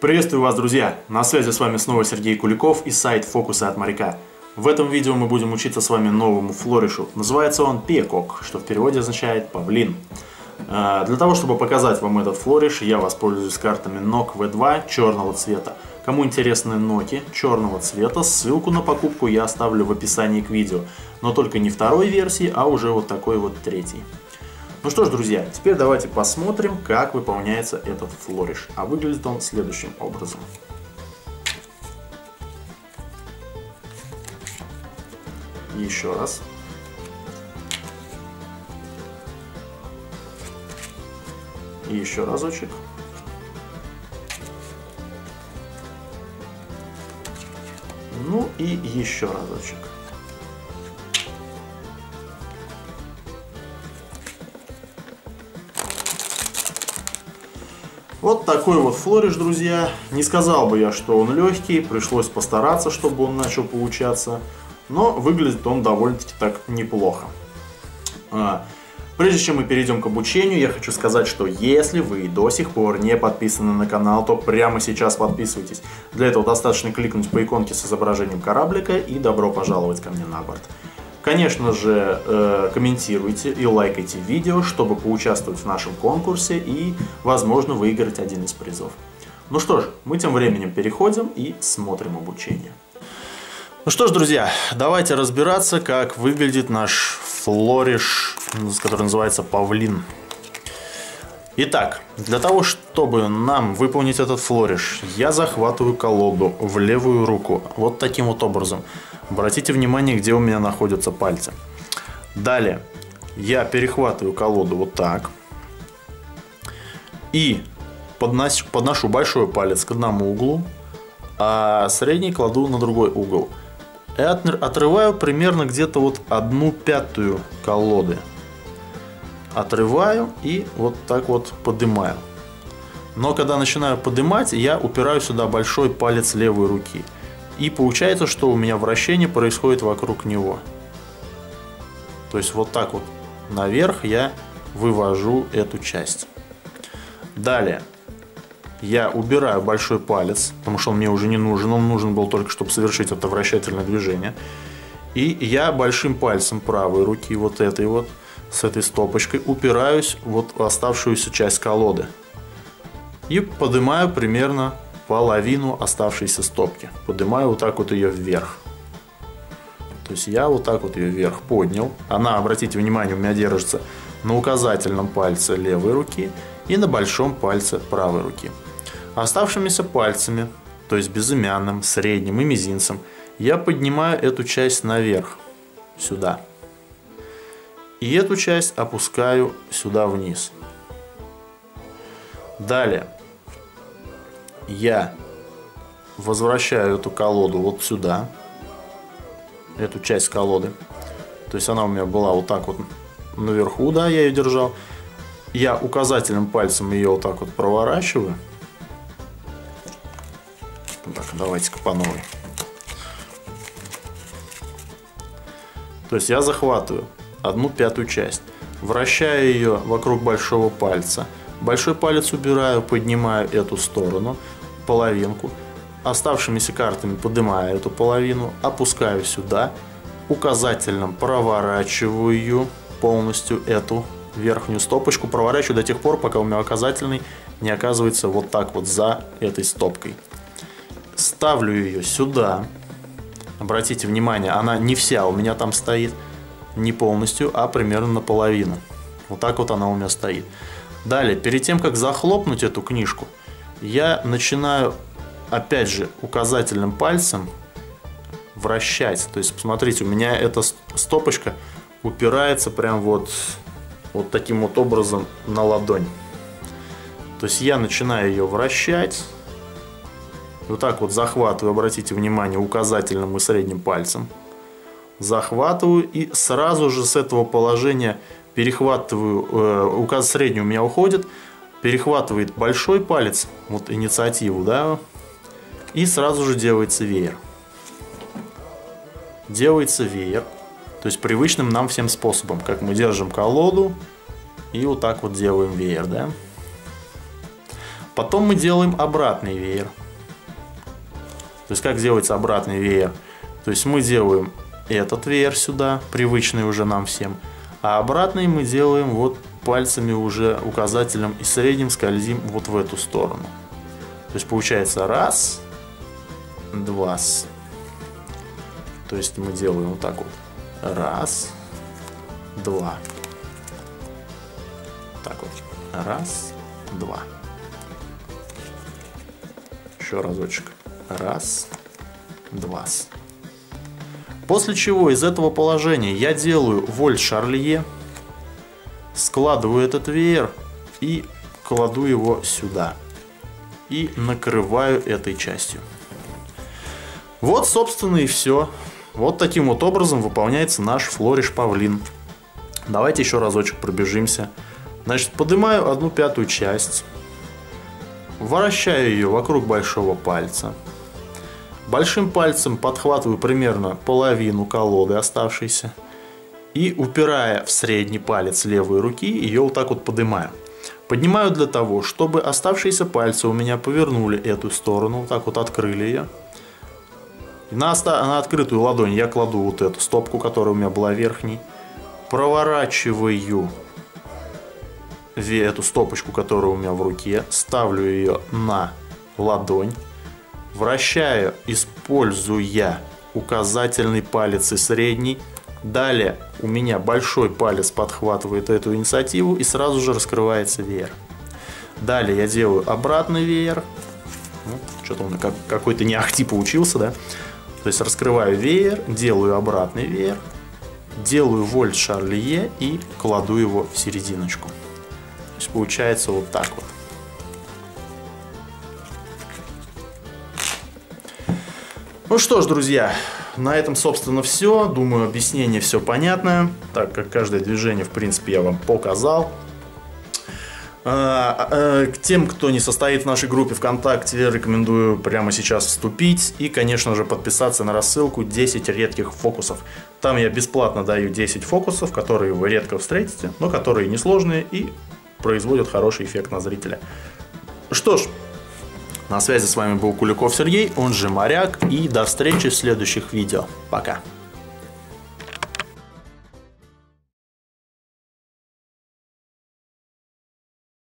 Приветствую вас, друзья! На связи с вами снова Сергей Куликов и сайт Фокусы от моряка. В этом видео мы будем учиться с вами новому флоришу. Называется он пекок, что в переводе означает павлин. А, для того, чтобы показать вам этот флориш, я воспользуюсь картами NOC V2 черного цвета. Кому интересны ноки черного цвета, ссылку на покупку я оставлю в описании к видео. Но только не второй версии, а уже вот такой вот третий. Ну что ж, друзья, теперь давайте посмотрим, как выполняется этот флориш. А выглядит он следующим образом. Еще раз. И еще разочек. Ну и еще разочек. Вот такой вот флориш, друзья. Не сказал бы я, что он легкий, пришлось постараться, чтобы он начал получаться. Но выглядит он довольно-таки так неплохо. А, прежде чем мы перейдем к обучению, я хочу сказать, что если вы до сих пор не подписаны на канал, то прямо сейчас подписывайтесь. Для этого достаточно кликнуть по иконке с изображением кораблика и добро пожаловать ко мне на борт. Конечно же, э, комментируйте и лайкайте видео, чтобы поучаствовать в нашем конкурсе и, возможно, выиграть один из призов. Ну что ж, мы тем временем переходим и смотрим обучение. Ну что ж, друзья, давайте разбираться, как выглядит наш флориш, который называется павлин. Итак, для того, чтобы нам выполнить этот флориш, я захватываю колоду в левую руку, вот таким вот образом. Обратите внимание, где у меня находятся пальцы. Далее я перехватываю колоду вот так. И подношу, подношу большой палец к одному углу, а средний кладу на другой угол. И отрываю примерно где-то вот одну пятую колоды. Отрываю и вот так вот поднимаю. Но когда начинаю поднимать, я упираю сюда большой палец левой руки – и получается, что у меня вращение происходит вокруг него. То есть вот так вот наверх я вывожу эту часть. Далее я убираю большой палец, потому что он мне уже не нужен. Он нужен был только, чтобы совершить это вращательное движение. И я большим пальцем правой руки, вот этой вот, с этой стопочкой, упираюсь вот в оставшуюся часть колоды. И поднимаю примерно половину оставшейся стопки. Поднимаю вот так вот ее вверх. То есть я вот так вот ее вверх поднял. Она, обратите внимание, у меня держится на указательном пальце левой руки и на большом пальце правой руки. Оставшимися пальцами, то есть безымянным, средним и мизинцем, я поднимаю эту часть наверх, сюда. И эту часть опускаю сюда вниз. Далее я возвращаю эту колоду вот сюда, эту часть колоды. То есть она у меня была вот так вот наверху, да, я ее держал. Я указательным пальцем ее вот так вот проворачиваю. Так, давайте-ка по новой. То есть я захватываю одну пятую часть, вращаю ее вокруг большого пальца, большой палец убираю, поднимаю эту сторону, половинку, оставшимися картами поднимаю эту половину, опускаю сюда, указательным проворачиваю полностью эту верхнюю стопочку, проворачиваю до тех пор, пока у меня указательный не оказывается вот так вот за этой стопкой. Ставлю ее сюда. Обратите внимание, она не вся у меня там стоит, не полностью, а примерно наполовину. Вот так вот она у меня стоит. Далее, перед тем, как захлопнуть эту книжку, я начинаю, опять же, указательным пальцем вращать. То есть, посмотрите, у меня эта стопочка упирается прям вот, вот таким вот образом на ладонь. То есть я начинаю ее вращать. Вот так вот захватываю, обратите внимание, указательным и средним пальцем. Захватываю и сразу же с этого положения перехватываю, э, указ средний у меня уходит, перехватывает большой палец, вот инициативу, да, и сразу же делается веер. Делается веер, то есть привычным нам всем способом, как мы держим колоду и вот так вот делаем веер, да. Потом мы делаем обратный веер. То есть как делается обратный веер? То есть мы делаем этот веер сюда, привычный уже нам всем, а обратный мы делаем вот пальцами уже указателем и средним скользим вот в эту сторону. То есть получается раз, два. То есть мы делаем вот так вот. Раз, два. Так вот. Раз, два. Еще разочек. Раз, два. После чего из этого положения я делаю вольт шарлье, складываю этот веер и кладу его сюда. И накрываю этой частью. Вот, собственно, и все. Вот таким вот образом выполняется наш флориш павлин. Давайте еще разочек пробежимся. Значит, поднимаю одну пятую часть, вращаю ее вокруг большого пальца, Большим пальцем подхватываю примерно половину колоды оставшейся. И упирая в средний палец левой руки, ее вот так вот поднимаю. Поднимаю для того, чтобы оставшиеся пальцы у меня повернули эту сторону, вот так вот открыли ее. На, на открытую ладонь я кладу вот эту стопку, которая у меня была верхней. Проворачиваю эту стопочку, которая у меня в руке, ставлю ее на ладонь Вращаю, используя указательный палец и средний. Далее у меня большой палец подхватывает эту инициативу и сразу же раскрывается веер. Далее я делаю обратный веер. Ну, Что-то он как, какой-то не ахти получился, да? То есть раскрываю веер, делаю обратный веер, делаю вольт шарлие и кладу его в серединочку. То есть получается вот так вот. Ну что ж, друзья, на этом, собственно, все. Думаю, объяснение все понятное, так как каждое движение, в принципе, я вам показал. А, а, к тем, кто не состоит в нашей группе ВКонтакте, рекомендую прямо сейчас вступить и, конечно же, подписаться на рассылку 10 редких фокусов. Там я бесплатно даю 10 фокусов, которые вы редко встретите, но которые несложные и производят хороший эффект на зрителя. Что ж, на связи с вами был Куликов Сергей, он же Моряк, и до встречи в следующих видео. Пока.